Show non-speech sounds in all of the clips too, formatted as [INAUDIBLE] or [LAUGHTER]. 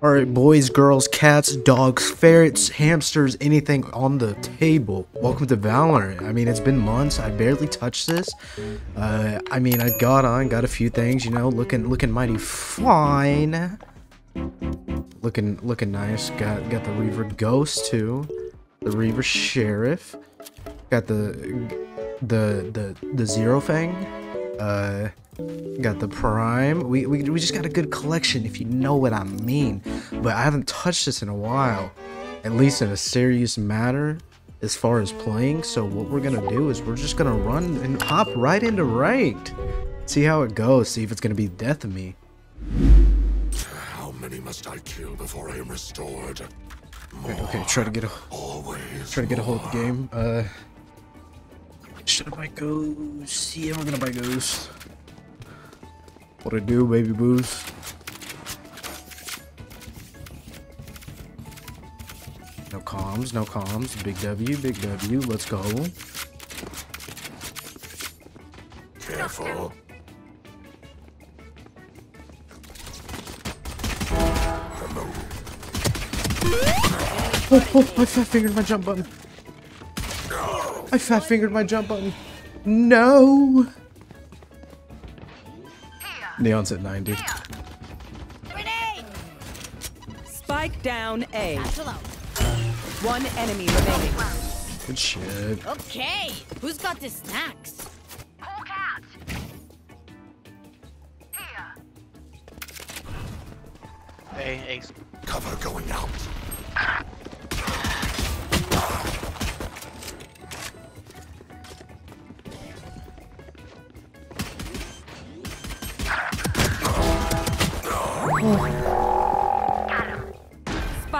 Alright, boys, girls, cats, dogs, ferrets, hamsters, anything on the table. Welcome to Valorant. I mean, it's been months. I barely touched this. Uh, I mean, I got on, got a few things, you know, looking looking mighty fine. Looking looking nice. Got got the Reaver Ghost too. The Reaver Sheriff. Got the the the the Zero Fang. Uh Got the Prime. We, we, we just got a good collection, if you know what I mean. But I haven't touched this in a while. At least in a serious matter as far as playing. So what we're going to do is we're just going to run and hop right into ranked. See how it goes. See if it's going to be death of me. How many must I kill before I am restored? More, okay, okay, try to get a always try to get a hold of the game. Uh, should I buy Ghost? Yeah, we're gonna buy Ghost. What it do, baby boos? No comms, no comms. Big W, big W. Let's go. Careful. Oh, oh, I fat fingered my jump button. I fat fingered my jump button. No. Neon's at 90. Spike down A. One enemy remaining. Good shit. Okay, who's got the snacks? Pork chops. Here. Hey, Ace. Cover going out.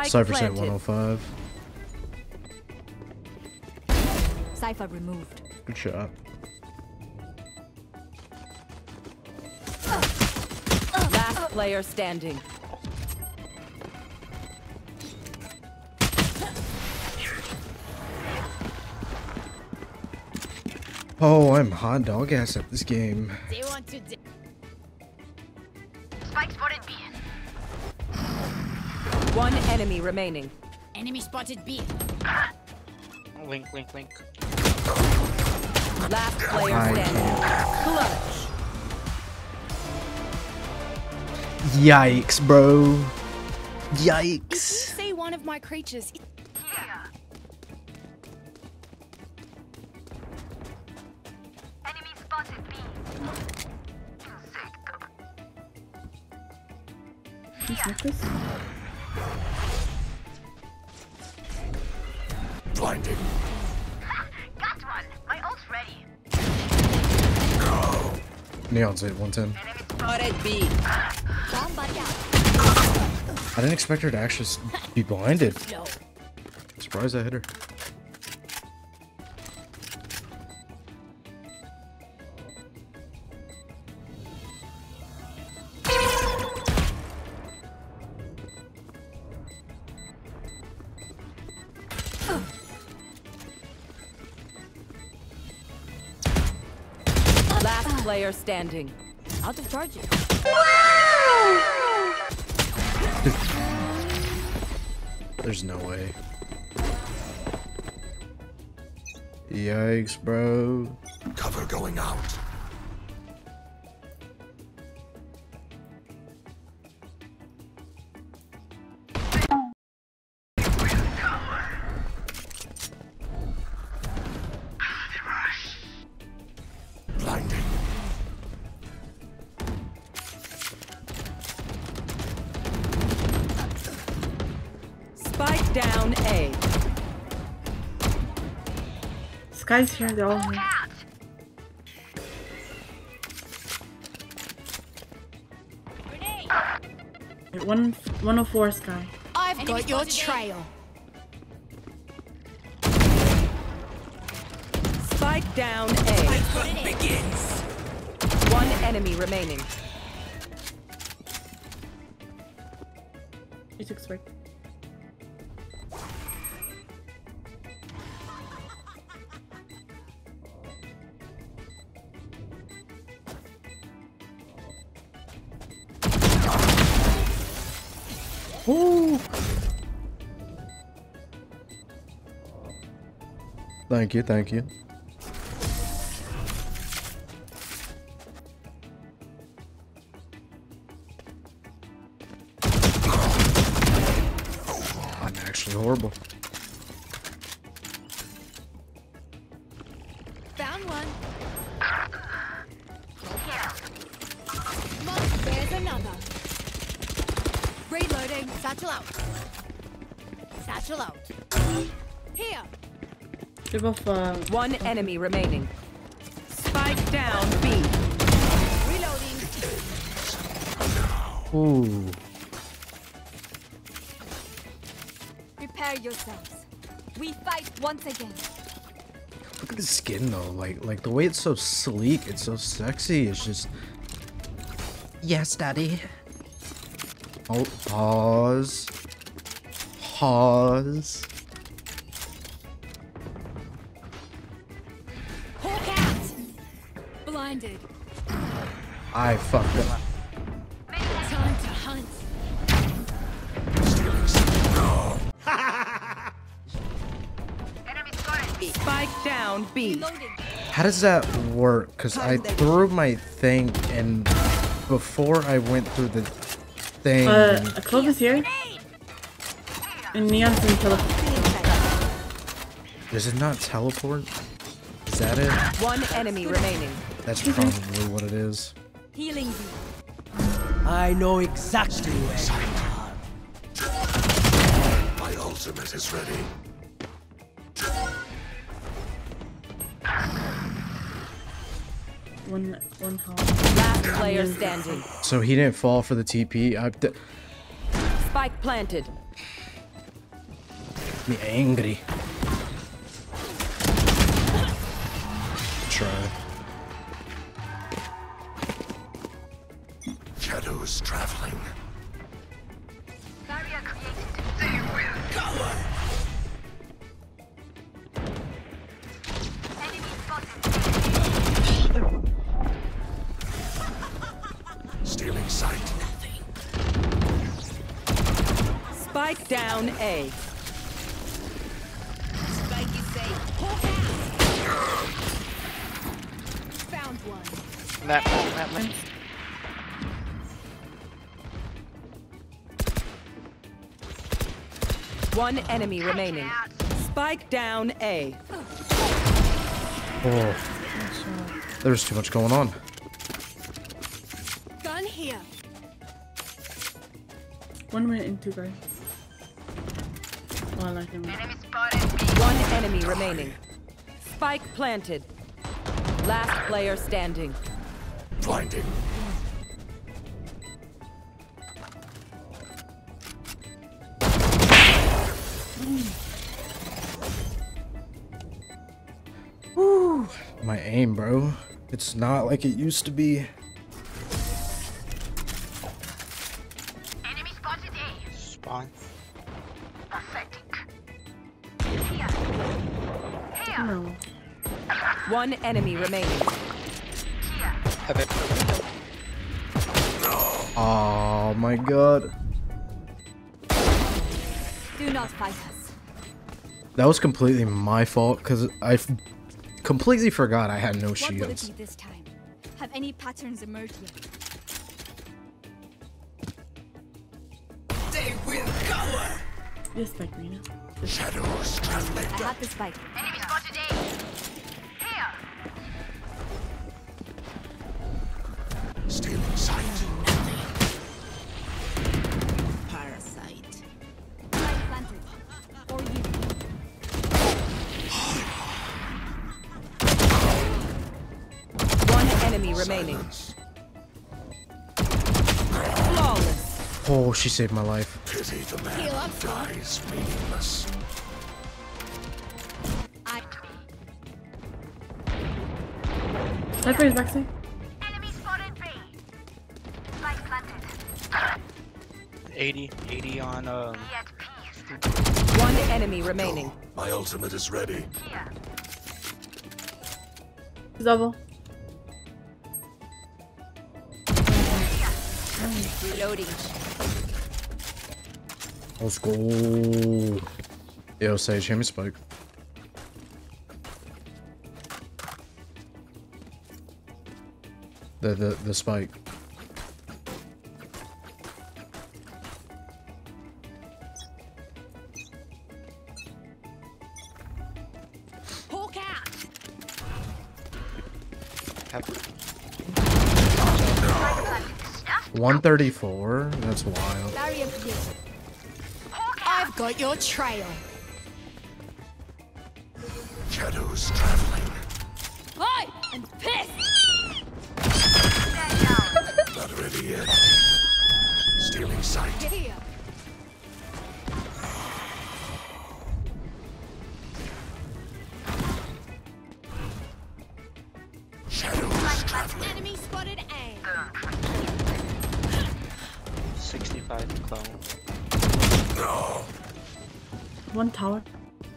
Cypher at 105. Cypher removed. Good shot. Last player standing. Oh, I'm hot dog ass at this game. They want to. Spike spotted B. One enemy remaining. Enemy spotted B. Link, link, link. Last player I standing. Clutch. Yikes, bro. Did you Yikes. say one of my creatures? Yeah. Enemy spotted B. Blinding. [LAUGHS] Got one. My ult's ready. Neon's at 110. Spotted B. [LAUGHS] Bomb buddy out. I didn't expect her to actually be blinded. [LAUGHS] No. Surprised I hit her. Player standing. Out of charges. There's no way. Yikes, bro. Cover going out. Skye's here, they're all here. Cat. Wait, One, 104 Skye. I've Enemy got your trail. Spike down A. begins. One enemy remaining. She took spike. Thank you, thank you. Oh, I'm actually horrible. Found one. Come there's another. Reloading. Satchel out. Satchel out. Here. They're both, uh, One enemy remaining. Spike down B. Reloading. Ooh. Prepare yourselves. We fight once again. Look at the skin though, like like the way it's so sleek, it's so sexy. It's just Yes, daddy. Oh, pause. Pause. Blinded. I fucked up. Time to hunt. Spike down B. How does that work? Cause I threw my thing and before I went through the thing uh, a clove is here. And Neon's in teleport. does it not teleport? Is that it? One enemy remaining. That's mhm. probably what it is. Healing you. I know exactly where. My ultimate is ready. One, one health. Last player standing. So he didn't fall for the TP. I d- Spike planted. me angry. Shadows traveling. Barrier created. They will cover. Enemy spotted. Stealing sight. Spike down A. Spike is safe. Hawk out. Found one. That, that, that. One enemy remaining. Spike down A. Oh. There's too much going on. Gun here. One minute into guys. Oh, I like him. Enemy spotted. One enemy remaining. Spike planted. Last player standing. Blinding. My aim, bro. It's not like it used to be. Enemy spotted A. Spawn. Pathetic. Here. Here. No. One enemy remaining. Here. Have it. Oh my god. Do not fight us. That was completely my fault because I f- completely forgot I had no What will it shields. be this time? Have any patterns emerged yet? Yes, like Rena. Shadows traveling. I have the spike. Remaining. Flawless. Oh, she saved my life. Pity the man Heal up, who dies meaningless. I. Sniper is backside. Enemy spotted B. Spike planted. 80, 80 on, um, Be at peace. One enemy remaining. My ultimate is ready. Here. Double. Reloading. Let's go. Yo, Sage, hand me spike. The the the spike. 134? That's wild. I've got your trail. Shadows traveling. Oi! And piss! Not ready yet. Stealing sight. Shadows traveling. Enemy spotted A. 65 clone. One tower.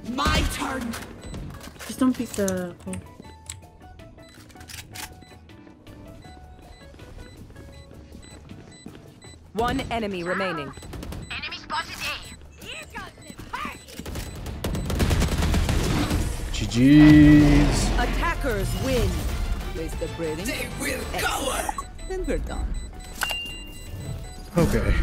My turn. Just don't pick the hole. One enemy ah. remaining. Enemy spotted A. Here comes the party. GG's. Attackers win. Place the breathing. They will cover. Then we're done. Okay.